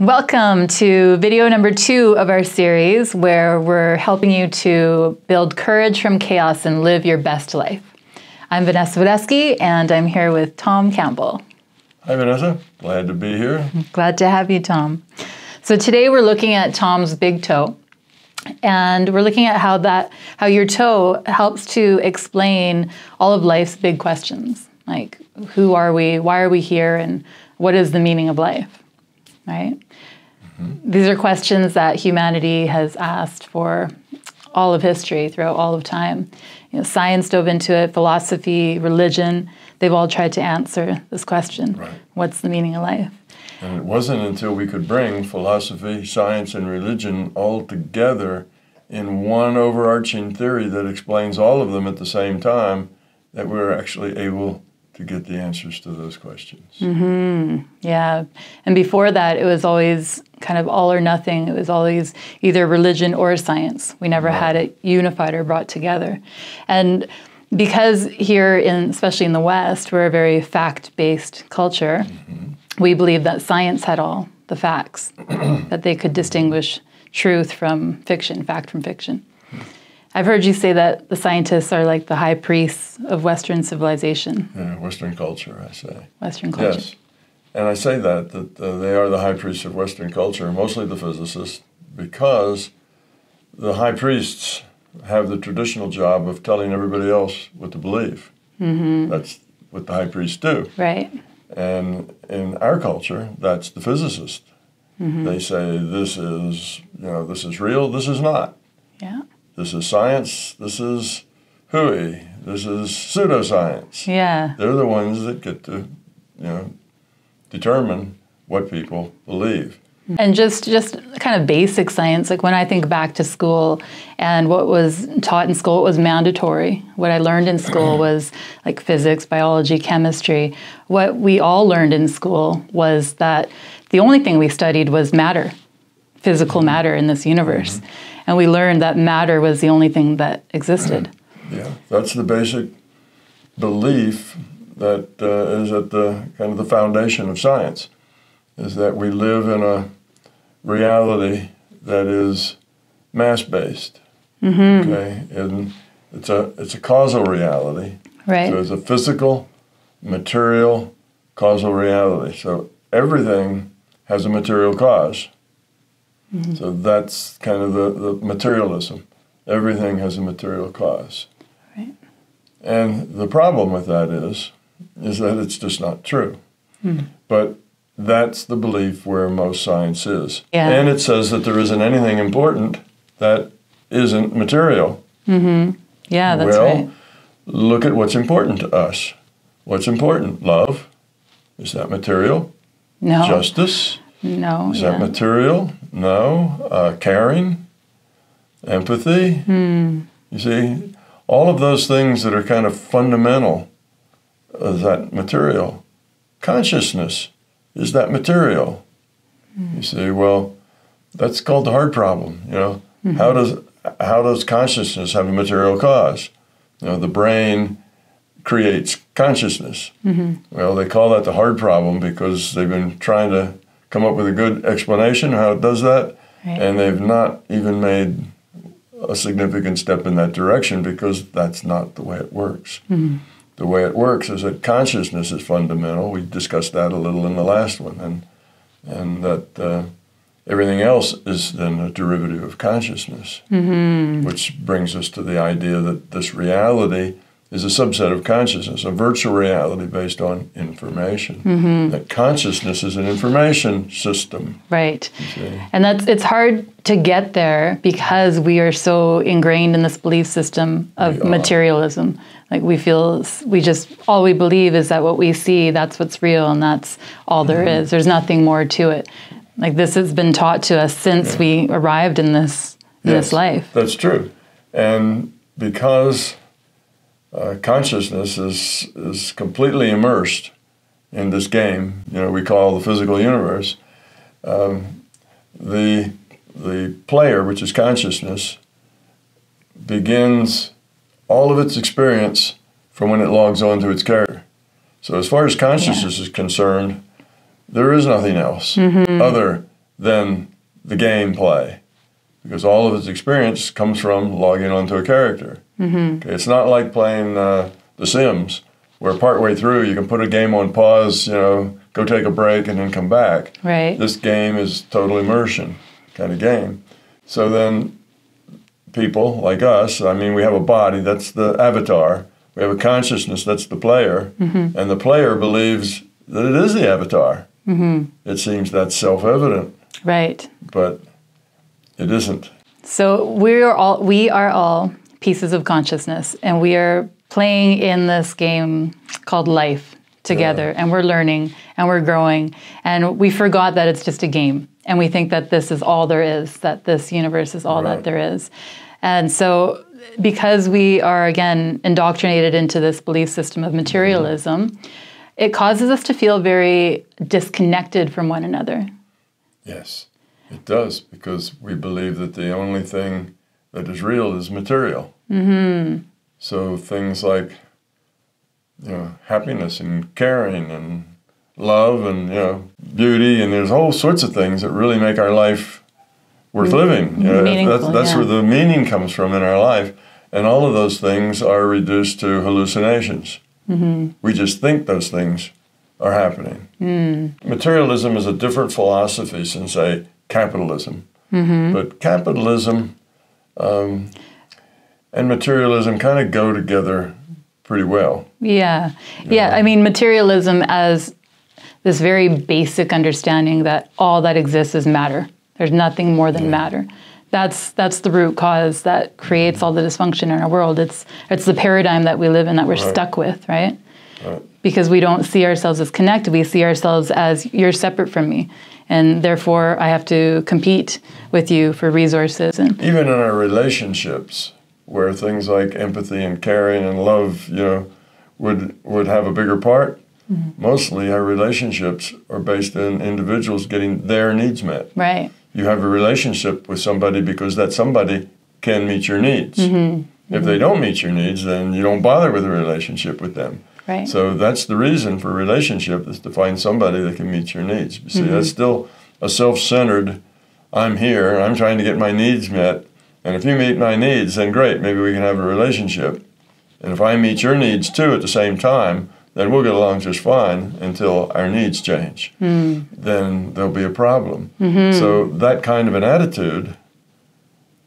Welcome to video number two of our series where we're helping you to build courage from chaos and live your best life. I'm Vanessa Wideski and I'm here with Tom Campbell. Hi, Vanessa. Glad to be here. Glad to have you, Tom. So today we're looking at Tom's big toe and we're looking at how that how your toe helps to explain all of life's big questions like who are we why are we here and what is the meaning of life right mm-hmm. these are questions that humanity has asked for all of history throughout all of time you know, science dove into it philosophy religion they've all tried to answer this question right. what's the meaning of life and it wasn't until we could bring philosophy, science, and religion all together in one overarching theory that explains all of them at the same time that we were actually able to get the answers to those questions. Mm-hmm. Yeah. And before that, it was always kind of all or nothing. It was always either religion or science. We never right. had it unified or brought together. And because here in especially in the West, we're a very fact-based culture. Mm-hmm we believe that science had all the facts, that they could distinguish truth from fiction, fact from fiction. I've heard you say that the scientists are like the high priests of Western civilization. Yeah, Western culture, I say. Western culture. Yes. And I say that, that uh, they are the high priests of Western culture, mostly the physicists, because the high priests have the traditional job of telling everybody else what to believe. Mm-hmm. That's what the high priests do. Right. And in our culture, that's the physicist. Mm-hmm. They say this is, you know, this is real, this is not. Yeah. This is science, this is hooey, this is pseudoscience. Yeah. They're the ones that get to, you know, determine what people believe and just just kind of basic science like when i think back to school and what was taught in school it was mandatory what i learned in school was like physics biology chemistry what we all learned in school was that the only thing we studied was matter physical matter in this universe mm-hmm. And we learned that matter was the only thing that existed yeah that's the basic belief that uh, is at the kind of the foundation of science is that we live in a reality that is mass based. Mm-hmm. Okay, and it's a it's a causal reality. Right. So it's a physical, material, causal reality. So everything has a material cause. Mm-hmm. So that's kind of the, the materialism. Everything has a material cause. Right. And the problem with that is, is that it's just not true. Mm. But that's the belief where most science is. Yeah. And it says that there isn't anything important that isn't material. Mm-hmm. Yeah, that's well, right. Look at what's important to us. What's important? Love. Is that material? No. Justice? No. Is yeah. that material? No. Uh, caring? Empathy? Hmm. You see, all of those things that are kind of fundamental is that material. Consciousness is that material. Mm. You say, well, that's called the hard problem. You know, mm-hmm. how does how does consciousness have a material cause? You know, the brain creates consciousness. Mm-hmm. Well, they call that the hard problem because they've been trying to come up with a good explanation how it does that, right. and they've not even made a significant step in that direction because that's not the way it works. Mm-hmm the way it works is that consciousness is fundamental. We discussed that a little in the last one, and and that uh, everything else is then a derivative of consciousness, mm-hmm. which brings us to the idea that this reality is a subset of consciousness, a virtual reality based on information. Mm-hmm. That consciousness is an information system. Right. And that's it's hard to get there because we are so ingrained in this belief system of materialism. Like we feel we just all we believe is that what we see that's what's real and that's all there mm-hmm. is. There's nothing more to it. Like this has been taught to us since yeah. we arrived in this in yes, this life. That's true. And because uh, consciousness is is completely immersed in this game, you know, we call the physical universe. Um, the the player, which is consciousness, begins all of its experience from when it logs on to its character. So as far as consciousness yeah. is concerned, there is nothing else mm-hmm. other than the game play, because all of its experience comes from logging onto a character. Mm-hmm. It's not like playing uh, The Sims, where partway through you can put a game on pause, you know, go take a break and then come back. Right. This game is total immersion kind of game. So then people like us, I mean, we have a body, that's the avatar. We have a consciousness, that's the player. Mm-hmm. And the player believes that it is the avatar. Mm-hmm. It seems that's self evident, Right. but it isn't. So we are all we are all pieces of consciousness, and we are playing in this game called life together, and we're learning and we're growing, and we forgot that it's just a game, and we think that this is all there is, that this universe is all Right. that there is, and so because we are again indoctrinated into this belief system of materialism. It causes us to feel very disconnected from one another. Yes, it does, because we believe that the only thing that is real is material. Mm-hmm. So things like, you know, happiness and caring and love and, you know, beauty, and there's all sorts of things that really make our life worth living. You know, that's that's yeah. where the meaning comes from in our life. And all of those things are reduced to hallucinations. Hmm. We just think those things are happening. Materialism is a different philosophy than, say, capitalism. Hmm. But capitalism um, and materialism kind of go together pretty well. Yeah. Yeah. I mean, materialism as this very basic understanding that all that exists is matter. There's nothing more than matter. That's that's the root cause that creates all the dysfunction in our world. It's it's the paradigm that we live in that we're Right. stuck with, right? Right. Because we don't see ourselves as connected. We see ourselves as you're separate from me, and therefore I have to compete with you for resources. And Even in our relationships, where things like empathy and caring and love, you know, would would have a bigger part. Mm-hmm. Mostly, our relationships are based on individuals getting their needs met. right, You have a relationship with somebody because that somebody can meet your needs. Mm-hmm. If they don't meet your needs, then you don't bother with a relationship with them. right, So that's the reason for a relationship is to find somebody that can meet your needs. You see, that's mm-hmm. still a self-centered. I'm here. I'm trying to get my needs met, and if you meet my needs, then great. Maybe we can have a relationship. And if I meet your needs too at the same time, then we'll get along just fine until our needs change. Hmm. Then there'll be a problem. Mm-hmm. So that kind of an attitude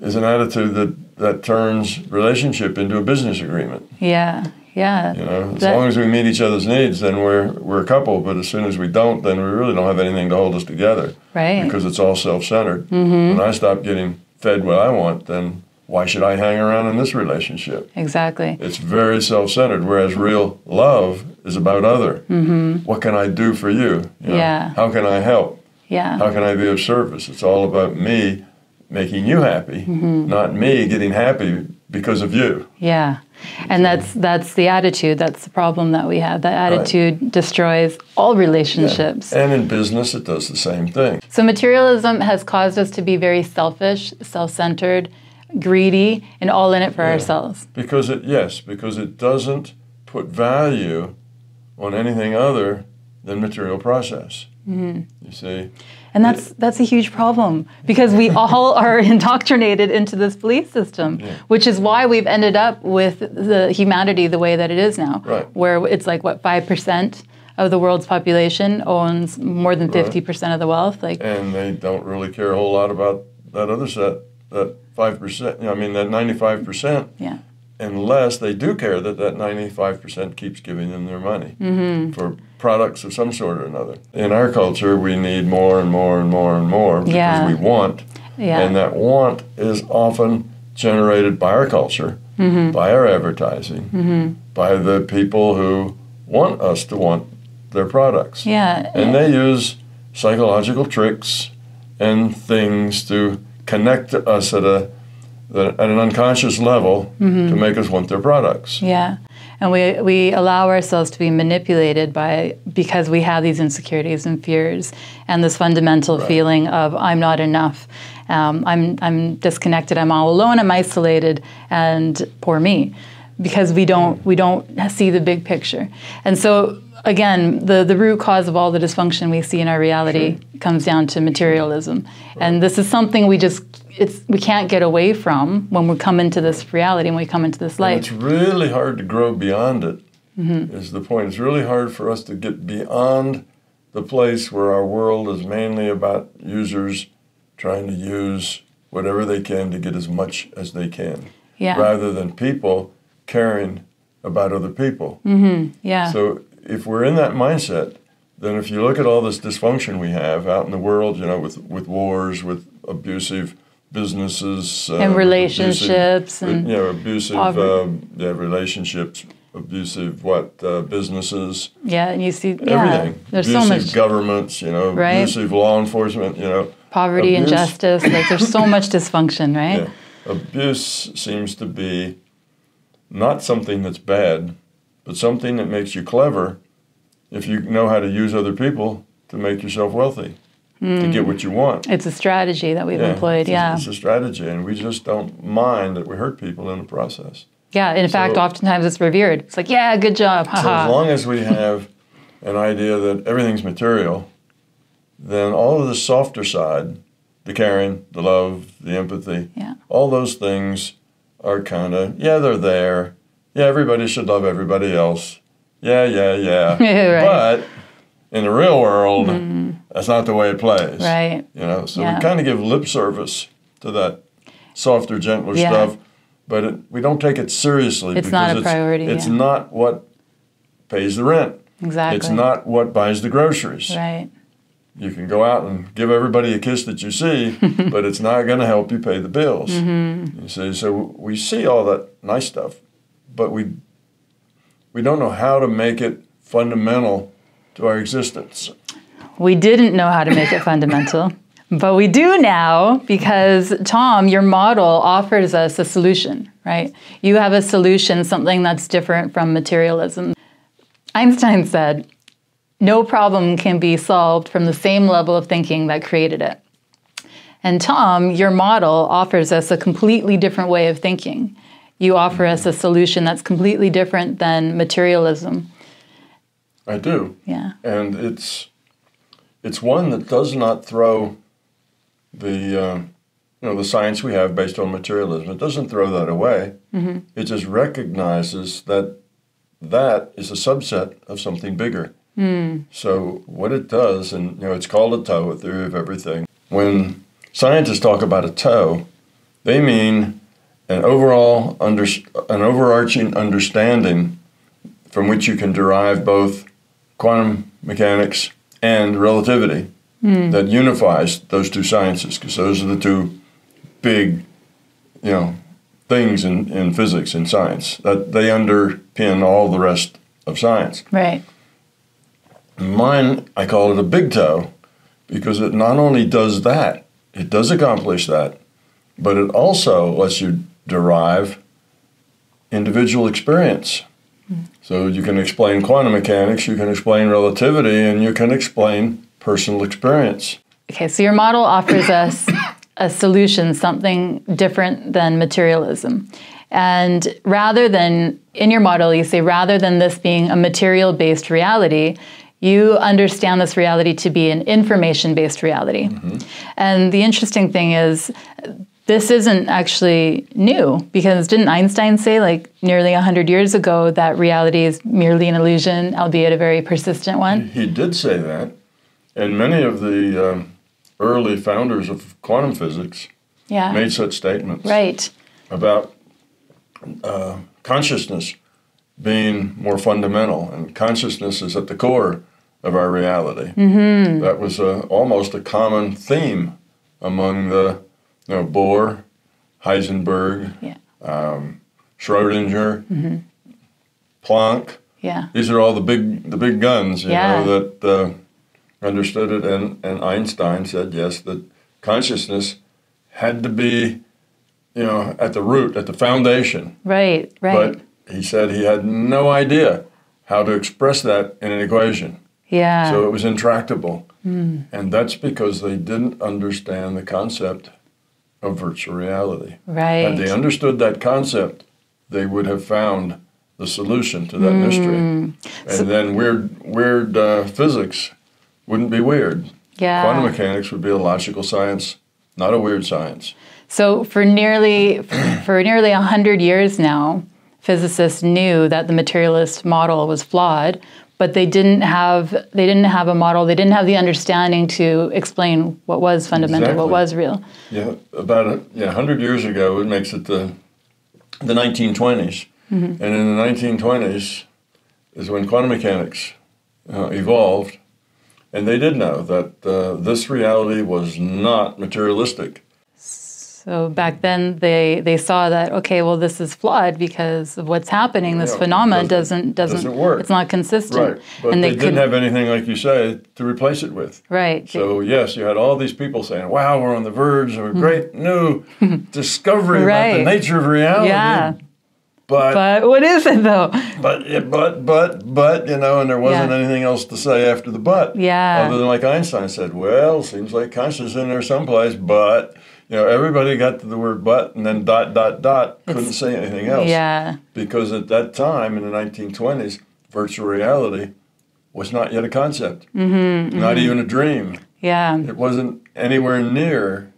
is an attitude that, that turns relationship into a business agreement. yeah, yeah. You know, as That- long as we meet each other's needs, then we're we're a couple. But as soon as we don't, then we really don't have anything to hold us together Right. because it's all self-centered. Mm-hmm. When I stop getting fed what I want, then why should I hang around in this relationship? Exactly. It's very self-centered. Whereas real love is about other. Mm-hmm. What can I do for you? You know, Yeah. How can I help? Yeah. How can I be of service? It's all about me making you happy, mm-hmm. not me getting happy because of you. Yeah. And that's that's the attitude. That's the problem that we have. That attitude destroys all relationships. And in business, it does the same thing. So materialism has caused us to be very selfish, self-centered, greedy, and all in it for ourselves. Because it, yes, because it doesn't put value on anything other than material process. Mm-hmm. You see, And that's that's a huge problem because we all are indoctrinated into this belief system, which is why we've ended up with the humanity the way that it is now, Right. where it's like what five percent of the world's population owns more than fifty percent of the wealth. Like, and they don't really care a whole lot about that other set, that five percent. I mean, that ninety-five percent, yeah, unless they do care that that ninety-five percent keeps giving them their money Mm-hmm. for products of some sort or another. In our culture, we need more and more and more and more because Yeah. we want. yeah, And that want is often generated by our culture, Mm-hmm. by our advertising, by the people who want us to want their products. yeah, And they use psychological tricks and things to connect to us at a at an unconscious level Mm-hmm. to make us want their products. Yeah. And we, we allow ourselves to be manipulated by because we have these insecurities and fears and this fundamental Right. feeling of I'm not enough, um, I'm I'm disconnected, I'm all alone, I'm isolated, and poor me, because we don't we don't see the big picture. And so again, the, the root cause of all the dysfunction we see in our reality comes down to materialism. And this is something we just it's we can't get away from when we come into this reality and we come into this And life. it's really hard to grow beyond it. it. Is the point. It's really hard for us to get beyond the place where our world is mainly about users trying to use whatever they can to get as much as they can, Yeah. rather than people caring about other people. Mm-hmm. yeah. So if we're in that mindset, then if you look at all this dysfunction we have out in the world, you know, with with wars, with abusive businesses, uh, And relationships abusive, and you know, abusive yeah, relationships, abusive what uh, businesses, yeah, and you see yeah, everything. there's abusive so much governments, you know, Right. abusive law enforcement, you know. poverty, abuse- injustice, like there's so much dysfunction, right? Yeah. Abuse seems to be not something that's bad, but something that makes you clever if you know how to use other people to make yourself wealthy, to get mm. what you want. It's a strategy that we've employed, it's a- yeah. It's a strategy, and we just don't mind that we hurt people in the process. Yeah, in fact, oftentimes it's revered. It's like, yeah, good job, So as long as we have an idea that everything's material, then all of the softer side, the caring, the love, the empathy, Yeah. all those things are kind of yeah, they're there. Yeah, everybody should love everybody else. Yeah, yeah, yeah. Right. But in the real world, that's not the way it plays. Right. You know, so Yeah. we kind of give lip service to that softer, gentler Yeah. stuff, but it, we don't take it seriously. It's not because a priority, It's yeah. not what pays the rent. Exactly. It's not what buys the groceries. Right. You can go out and give everybody a kiss that you see, but it's not going to help you pay the bills. Mm-hmm. You see, so we see all that nice stuff, but we we don't know how to make it fundamental to our existence. We didn't know how to make it fundamental, but we do now because Tom, your model offers us a solution, right? You have a solution, something that's different from materialism. Einstein said, no problem can be solved from the same level of thinking that created it. And Tom, your model offers us a completely different way of thinking. You offer us a solution that's completely different than materialism. I do. Yeah. and it's it's one that does not throw the uh, you know the science we have based on materialism. It doesn't throw that away. It just recognizes that that is a subset of something bigger. So what it does, and you know, it's called a toe, a theory of everything. When scientists talk about a toe, they mean an overall under, an overarching understanding from which you can derive both quantum mechanics and relativity hmm. that unifies those two sciences because those are the two big you know things in, in physics and science that they underpin all the rest of science. Right. mine i call it a big toe because it not only does that it does accomplish that but it also lets you derive individual experience so you can explain quantum mechanics, you can explain relativity, and you can explain personal experience. Okay, so your model offers us a solution, something different than materialism. And rather than, in your model, you say, rather than this being a material based reality, you understand this reality to be an information based reality. Mm-hmm. And the interesting thing is, this isn't actually new because didn't Einstein say, like nearly 100 years ago, that reality is merely an illusion, albeit a very persistent one? He did say that, and many of the um, early founders of quantum physics Yeah. made such statements Right. about uh, consciousness being more fundamental, and consciousness is at the core of our reality. Mm-hmm. That was a, almost a common theme among the you know, Bohr, Heisenberg, Yeah. Um, Schrodinger, mm-hmm. Planck. Yeah. These are all the big the big guns, you Yeah. know, that uh, understood it. And, and Einstein said yes, that consciousness had to be, you know, at the root, at the foundation. Right. Right. But he said he had no idea how to express that in an equation. yeah. So it was intractable. Hmm. And that's because they didn't understand the concept of virtual reality. right. Had they understood that concept, they would have found the solution to that mystery. Mm. And then weird, weird uh, physics wouldn't be weird. Yeah. Quantum mechanics would be a logical science, not a weird science. So for nearly for nearly hundred years now, physicists knew that the materialist model was flawed, but they didn't have they didn't have a model. They didn't have the understanding to explain what was fundamental, what was real. Yeah, about a, yeah, 100 years ago, it makes it the, the 1920s. And in the 1920s is when quantum mechanics uh, evolved. And they did know that uh, this reality was not materialistic. So back then they they saw that okay, well this is flawed because of what's happening. This Yeah, phenomena doesn't- doesn't doesn't work. It's not consistent. Right. But and they, they, didn't have anything, like you say, to replace it with. right. So, yes, you had all these people saying, wow, we're on the verge of a great new discovery about the Hmm. Nature of reality. yeah. But, But what is it though? but, but, but, but, you know, and there wasn't Yeah. anything else to say after the but. Yeah. Other than like Einstein said, well, seems like consciousness in there someplace, but, you know, everybody got to the word but and then dot, dot, dot, couldn't say anything else. Yeah. Because at that time in the 1920s, virtual reality was not yet a concept, Mm-hmm, not even a dream. Yeah. It wasn't anywhere near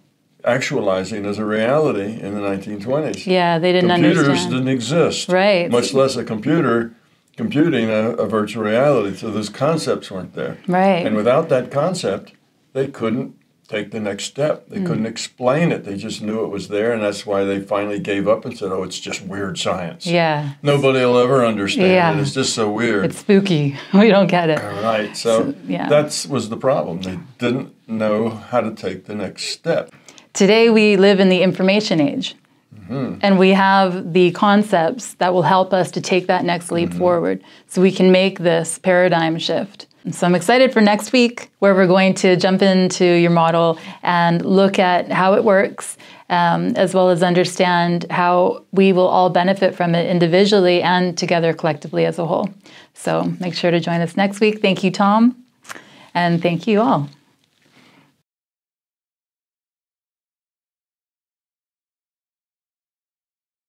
actualizing as a reality in the 1920s. Yeah. They didn't Computers understand. didn't exist, Right. much less a computer computing a, a virtual reality. So those concepts weren't there. Right. And without that concept, they couldn't take the next step. They couldn't explain it. They just knew it was there, and that's why they finally gave up and said, "Oh, it's just weird science. yeah. Nobody will ever understand Yeah. it. It's just so weird." It's spooky. We don't get it. Right. So, yeah. that was the problem. They didn't know how to take the next step. Today we live in the information age. Mm-hmm. And we have the concepts that will help us to take that next leap Mm-hmm. forward so we can make this paradigm shift. So I'm excited for next week where we're going to jump into your model and look at how it works, um, as well as understand how we will all benefit from it individually and together collectively as a whole. So make sure to join us next week. Thank you, Tom, and thank you all.